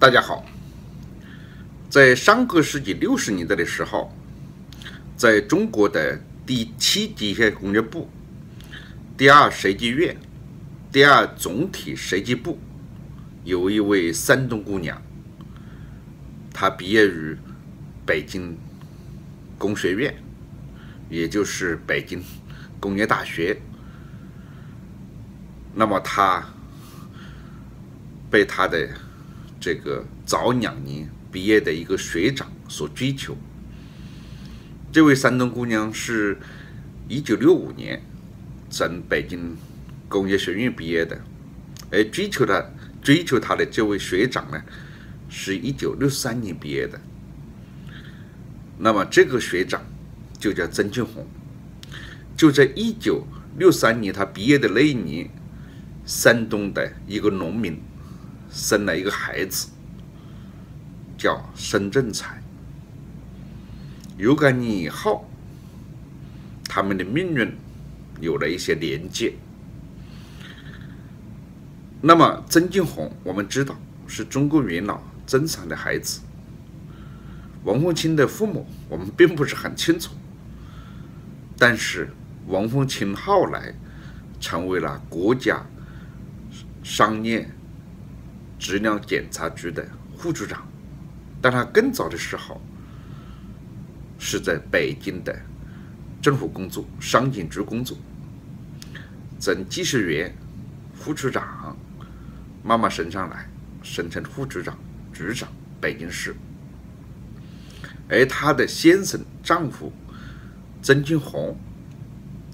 大家好，在上个世纪六十年代的时候，在中国的第七机械工业部、第二设计院、第二总体设计部，有一位山东姑娘，她毕业于北京工学院，也就是北京工业大学。那么她被她的这个早两年毕业的一个学长所追求。这位山东姑娘是一九六五年从北京工业学院毕业的，而追求她追求她的这位学长呢，是一九六三年毕业的。那么这个学长就叫曾庆红。就在一九六三年他毕业的那一年，山东的一个农民生了一个孩子，叫申正才。若干年以后，他们的命运有了一些连接。那么曾庆红，我们知道是中国元老曾桑的孩子。王凤清的父母，我们并不是很清楚。但是王凤清后来成为了国家商业质量检查局的副局长，但他更早的时候是在北京的政府工作，商检局工作，从技术员、副局长慢慢升上来，升成副局长、局长，北京市。而她的先生、丈夫曾庆红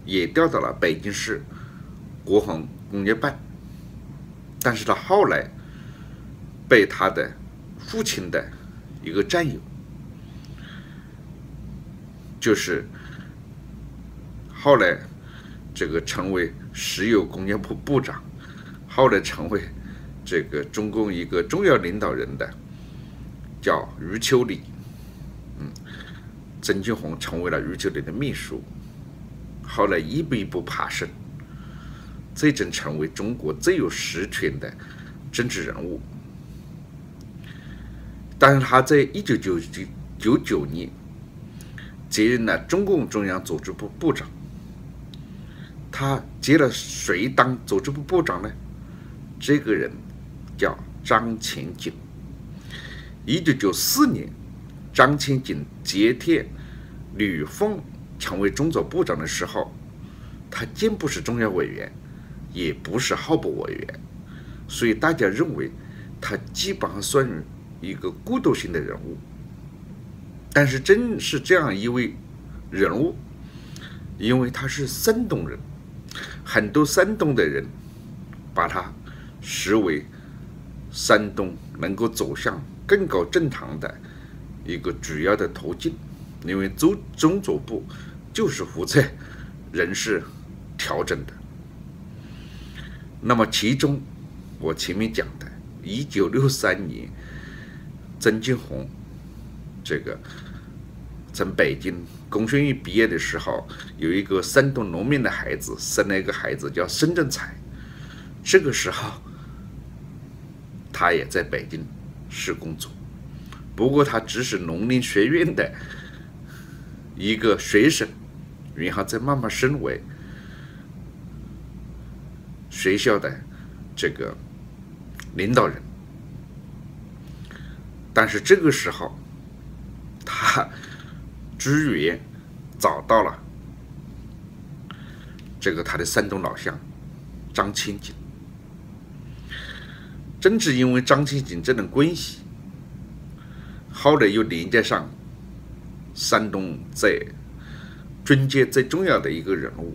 也调到了北京市国防工业办，但是他后来被他的父亲的一个战友，就是后来这个成为石油工业部部长，后来成为这个中共一个重要领导人的，叫余秋里。曾庆红成为了余秋里的秘书，后来一步一步爬升，最终成为中国最有实权的政治人物。但是他在一九九九九九年接任了中共中央组织部部长。他接了谁当组织部部长呢？这个人叫张前景。一九九四年。张前景接替吕凤成为中组部长的时候，他既不是中央委员，也不是候补委员，所以大家认为他基本上算一个过渡性的人物。但是正是这样一位人物，因为他是山东人，很多山东的人把他视为山东能够走向更高正堂的。一个主要的途径，因为中中组部就是负责人事调整的。那么其中，我前面讲的，一九六三年，曾庆红这个从北京工学院毕业的时候，有一个山东农民的孩子，生了一个孩子叫孙正才。这个时候，他也在北京市工作。不过他只是农林学院的一个学生，然后再慢慢升为学校的这个领导人。但是这个时候，他居然找到了这个他的山东老乡张清景。正是因为张清景这种关系。后来又连接上山东在军界最重要的一个人物，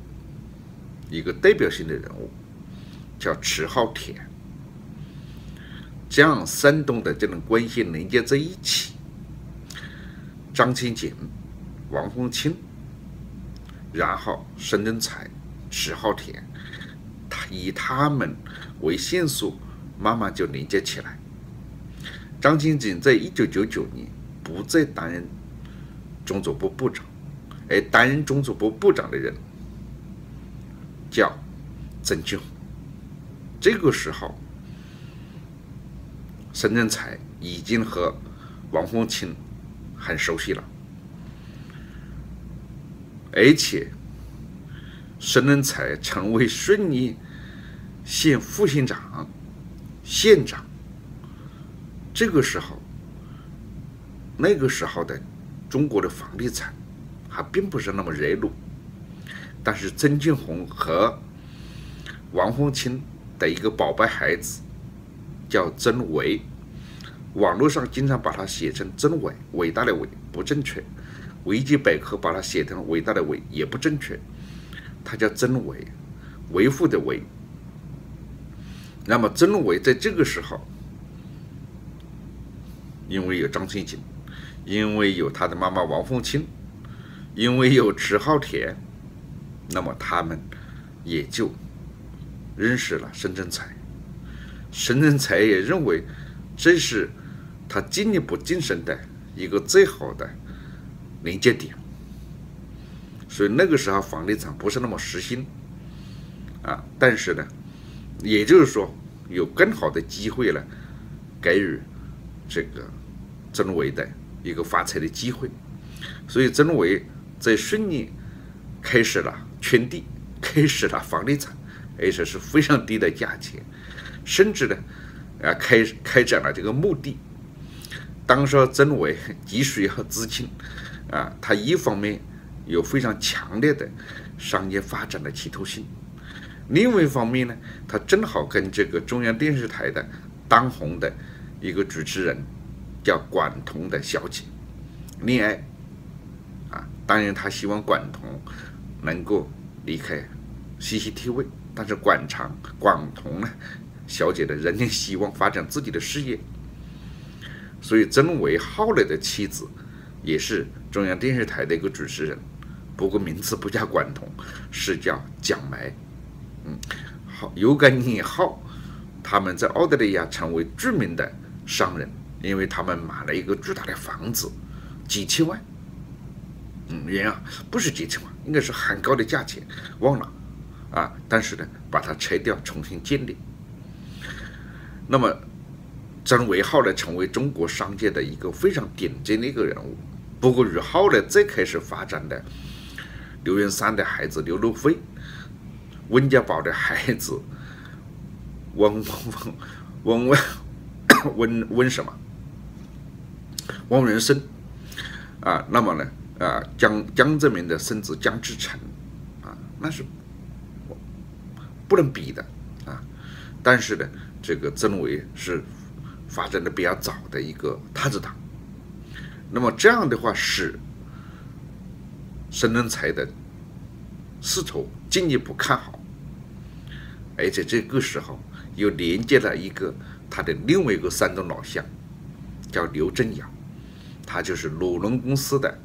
一个代表性的人物，叫迟浩田，将山东的这种关系连接在一起。张清景、王凤清，然后申正才、迟浩田，他以他们为线索，慢慢就连接起来。张清景在一九九九年不再担任中组部部长，而担任中组部部长的人叫曾庆红。这个时候，申正才已经和王凤清很熟悉了，而且沈仁才成为顺义县副县长、县长。这个时候，那个时候的中国的房地产还并不是那么热络，但是曾庆红和王凤清的一个宝贝孩子叫曾维，网络上经常把它写成曾伟，伟大的伟不正确，维基百科把它写成伟大的伟也不正确，他叫曾维，维护的维。那么曾维在这个时候。因为有张春景，因为有他的妈妈王凤清，因为有迟浩田，那么他们也就认识了申正才。申正才也认为这是他进一步晋升的一个最好的临界点。所以那个时候房地产不是那么实心啊，但是呢，也就是说有更好的机会呢，给予这个。曾维的一个发财的机会，所以曾维在顺义开始了圈地，开始了房地产，而且是非常低的价钱，甚至呢，啊开开展了这个墓地。当时曾伟急需要资金，啊，他一方面有非常强烈的商业发展的企图心，另外一方面呢，他正好跟这个中央电视台的当红的一个主持人。叫管彤的小姐恋爱啊，当然他希望管彤能够离开 CCTV，但是管长管彤呢，小姐的仍然希望发展自己的事业，所以曾维后来的妻子也是中央电视台的一个主持人，不过名字不叫管彤，是叫蒋梅。嗯，好，有感以后，他们在澳大利亚成为著名的商人。因为他们买了一个巨大的房子，几千万，嗯，元啊，不是几千万，应该是很高的价钱，忘了，啊，但是呢，把它拆掉，重新建立。那么，曾维浩呢，成为中国商界的一个非常顶尖的一个人物。不过，与后来最开始发展的刘元山的孩子刘路飞，温家宝的孩子温温温温温温什么？汪元生啊，那么呢啊，江江泽民的孙子江志成啊，那是不能比的啊。但是呢，这个曾维是发展的比较早的一个太子党，那么这样的话使申仁才的势头进一步看好，而且这个时候又连接了一个他的另外一个山东老乡，叫刘振阳。他就是鲁能公司的，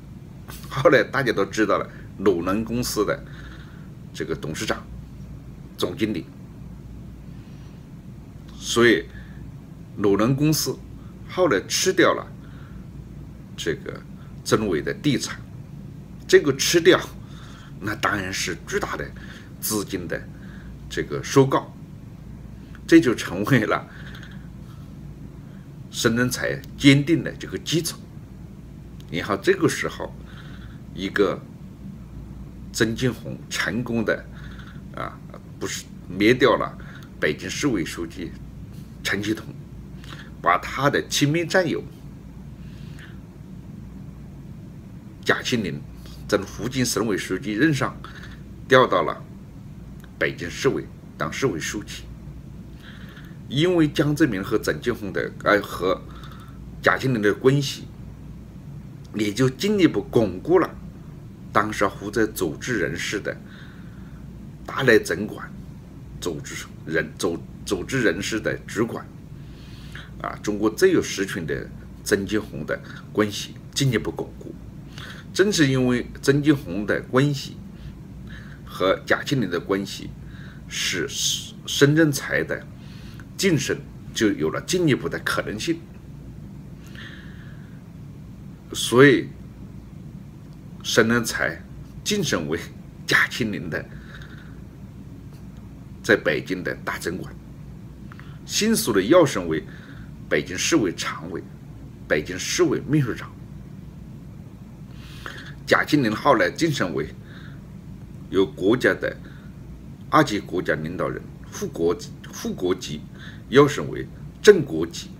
后来大家都知道了，鲁能公司的这个董事长、总经理，所以鲁能公司后来吃掉了这个曾伟的地产，这个吃掉，那当然是巨大的资金的这个收购，这就成为了申仁才坚定的这个基础。然后这个时候，一个曾庆红成功的啊，不是灭掉了北京市委书记陈其统，把他的亲密战友贾庆林在福建省委书记任上调到了北京市委当市委书记。因为江泽民和曾庆红的呃和贾庆林的关系。也就进一步巩固了当时负责组织人事的大内总管、组织人组组织人事的主管啊，中国最有实权的曾庆红的关系进一步巩固。正是因为曾庆红的关系和贾庆林的关系，使深圳才的晋升就有了进一步的可能性。所以，深圳才晋升为贾庆林的在北京的大总管，迅速的跃升为北京市委常委。北京市委秘书长。贾庆林后来晋升为由国家的二级国家领导人，副国副国级要升为正国级，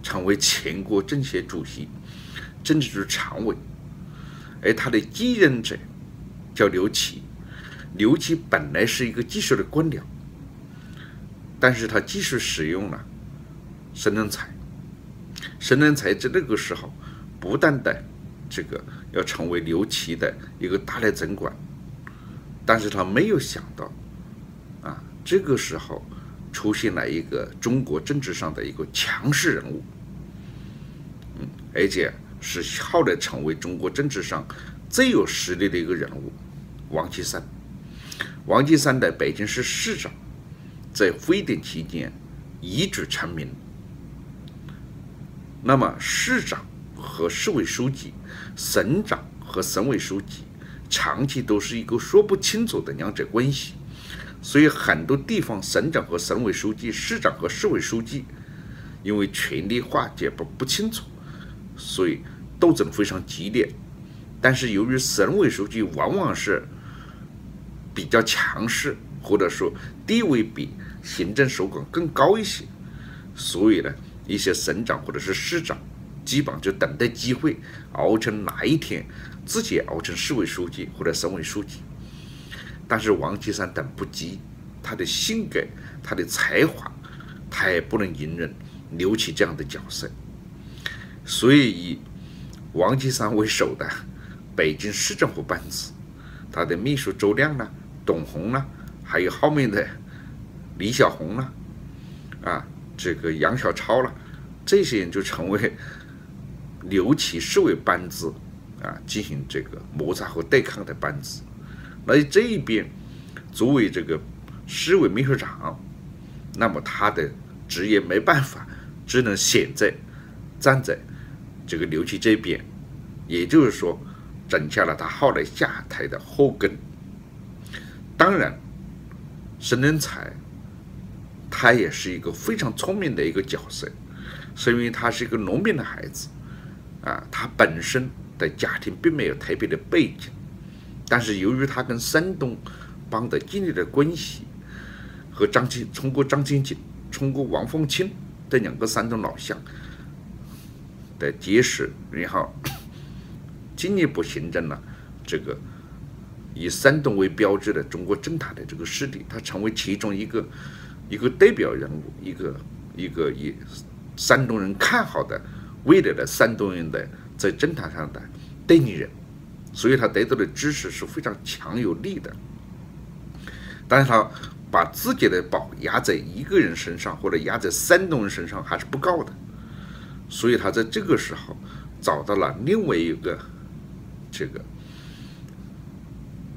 成为全国政协主席、政治局常委。而他的继任者叫刘奇，刘奇本来是一个技术的官僚，但是他继续使用了沈能才。沈能才在那个时候不断的这个要成为刘琦的一个大内总管，但是他没有想到，啊，这个时候出现了一个中国政治上的一个强势人物，嗯，而且是后来成为中国政治上最有实力的一个人物，王岐山。王岐山的北京市市长，在非典期间一举成名。那么，市长和市委书记、省长和省委书记，长期都是一个说不清楚的两者关系，所以很多地方省长和省委书记、市长和市委书记，因为权力化解不不清楚，所以斗争非常激烈。但是由于省委书记往往是比较强势，或者说地位比行政首长更高一些，所以呢。一些省长或者是市长，基本上就等待机会，熬成哪一天自己熬成市委书记或者省委书记。但是王岐山等不及，他的性格、他的才华，他也不能隐忍刘琦这样的角色。所以以王岐山为首的北京市政府班子，他的秘书周亮呢、董洪呢，还有后面的李小红呢，啊。这个杨小超了，这些人就成为刘琦市委班子啊，进行这个摩擦和对抗的班子。那这一边作为这个市委秘书长，那么他的职业没办法，只能选在站在这个刘琦这边，也就是说，整下了他后来下台的后根。当然，沈能才。他也是一个非常聪明的一个角色，是因为他是一个农民的孩子，啊，他本身的家庭并没有特别的背景，但是由于他跟山东帮的建立的关系，和张清通过张清锦、通过王凤清这两个山东老乡的结识，然后进一步形成了这个以山东为标志的中国政坛的这个势力，他成为其中一个。一个代表人物，一个一个以山东人看好的未来的山东人的在政坛上的代理人，所以他得到的支持是非常强有力的。但是他把自己的宝压在一个人身上，或者压在山东人身上还是不够的，所以他在这个时候找到了另外一个这个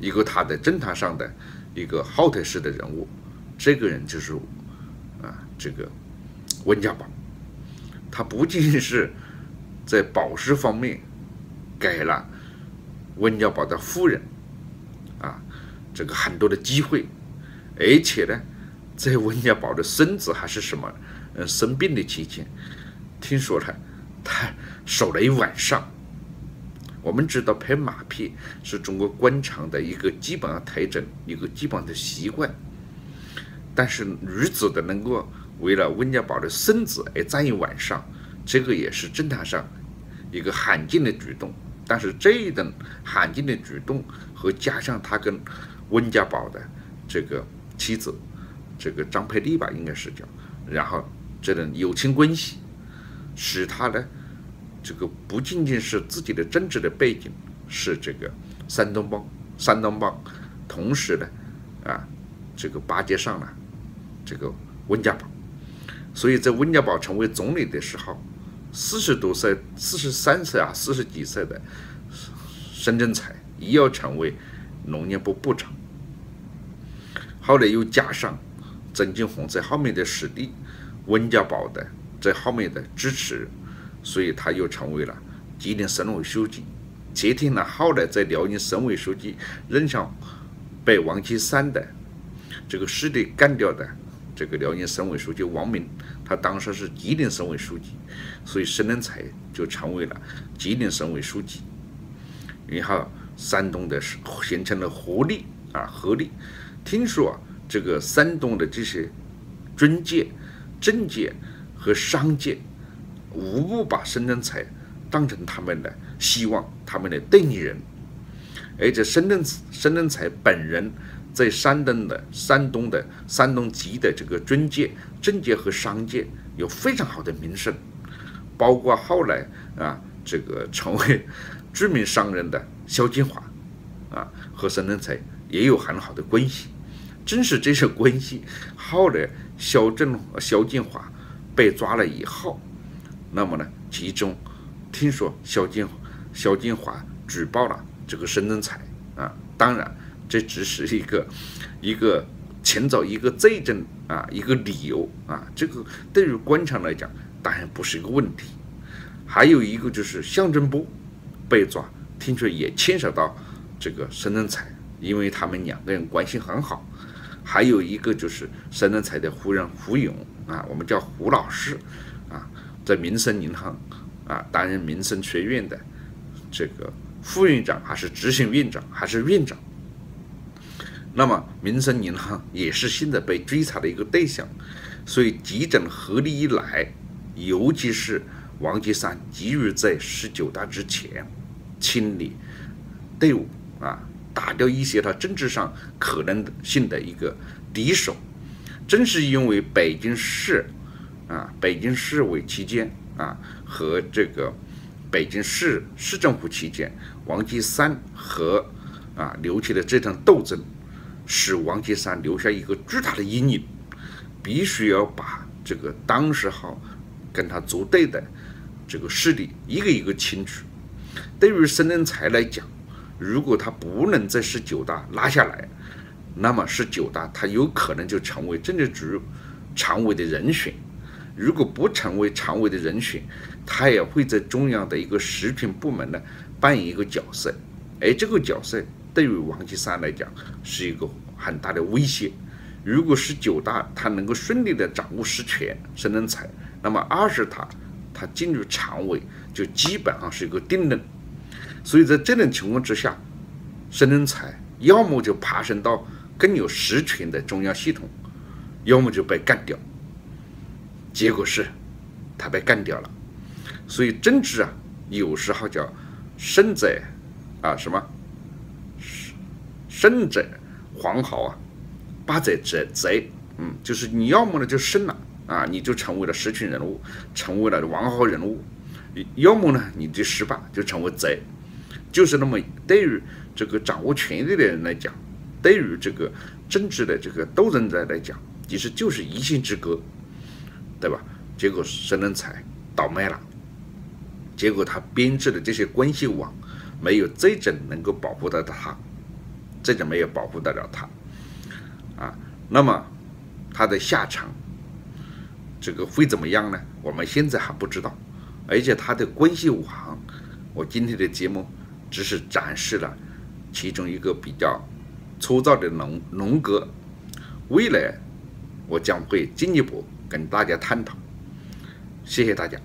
一个他的政坛上的一个后台式的人物。这个人就是，啊，这个温家宝，他不仅是在宝石方面给了温家宝的夫人啊这个很多的机会，而且呢，在温家宝的孙子还是什么嗯生病的期间，听说了他守了一晚上。我们知道拍马屁是中国官场的一个基本上特征，一个基本的习惯。但是女子的能够为了温家宝的孙子而站一晚上，这个也是政坛上一个罕见的举动。但是这一等罕见的举动和加上他跟温家宝的这个妻子，这个张佩丽吧，应该是叫，然后这种友情关系，使他呢，这个不仅仅是自己的政治的背景是这个山东帮，山东帮，同时呢，啊，这个巴结上了。这个温家宝，所以在温家宝成为总理的时候，四十多岁、四十三岁啊、四十几岁的沈振才也要成为农业部部长。后来又加上曾庆红在后面的实力，温家宝的在后面的支持，所以他又成为了吉林省委书记，接替了后来在辽宁省委书记任上被王岐山的这个势力干掉的。这个辽宁省委书记王明，他当时是吉林省委书记，所以沈能才就成为了吉林省委书记。然后山东的形成了合力啊，合力。听说这个山东的这些军界、政界和商界，无不把沈能才当成他们的希望，他们的代理人。而且沈能沈能才本人在山东的山东的山东籍的这个军界、政界和商界有非常好的名声，包括后来啊这个成为著名商人的萧金华啊和沈能才也有很好的关系。正是这些关系，后来萧正萧金华被抓了以后，那么呢，其中听说萧金萧金华举报了。这个沈能才啊，当然这只是一个一个前奏，一个罪证啊，一个理由啊。这个对于官场来讲，当然不是一个问题。还有一个就是向正波被抓，听说也牵扯到这个沈能才，因为他们两个人关系很好。还有一个就是沈能才的夫人胡勇啊，我们叫胡老师啊，在民生银行啊担任民生学院的这个。副院长还是执行院长还是院长？那么民生银行也是现在被追查的一个对象，所以集整合力一来，尤其是王岐山急于在十九大之前清理队伍啊，打掉一些他政治上可能性的一个敌手，正是因为北京市啊，北京市委期间啊和这个。北京市市政府期间，王岐山和啊刘琦的这场斗争，使王岐山留下一个巨大的阴影，必须要把这个当时好跟他作对的这个势力一个一个清除。对于沈能才来讲，如果他不能在十九大拿下来，那么十九大他有可能就成为政治局常委的人选。如果不成为常委的人选，他也会在中央的一个食品部门呢扮演一个角色，而这个角色对于王岐山来讲是一个很大的威胁。如果是九大他能够顺利的掌握实权、沈能才，那么二十大他进入常委就基本上是一个定论。所以在这种情况之下，沈能才要么就爬升到更有实权的中央系统，要么就被干掉。结果是，他被干掉了。所以政治啊，有时候叫胜者啊什么胜者黄豪啊，败者贼贼。嗯，就是你要么呢就胜了啊，你就成为了实权人物，成为了王豪人物；要么呢你就失败，就成为贼。就是那么对于这个掌握权力的人来讲，对于这个政治的这个斗争者来讲，其实就是一线之隔。对吧？结果沈能才倒霉了，结果他编织的这些关系网没有这种能够保护到他，这就没有保护得了他，啊，那么他的下场这个会怎么样呢？我们现在还不知道，而且他的关系网，我今天的节目只是展示了其中一个比较粗糙的龙龙格，未来我将会进一步。跟大家探讨，谢谢大家。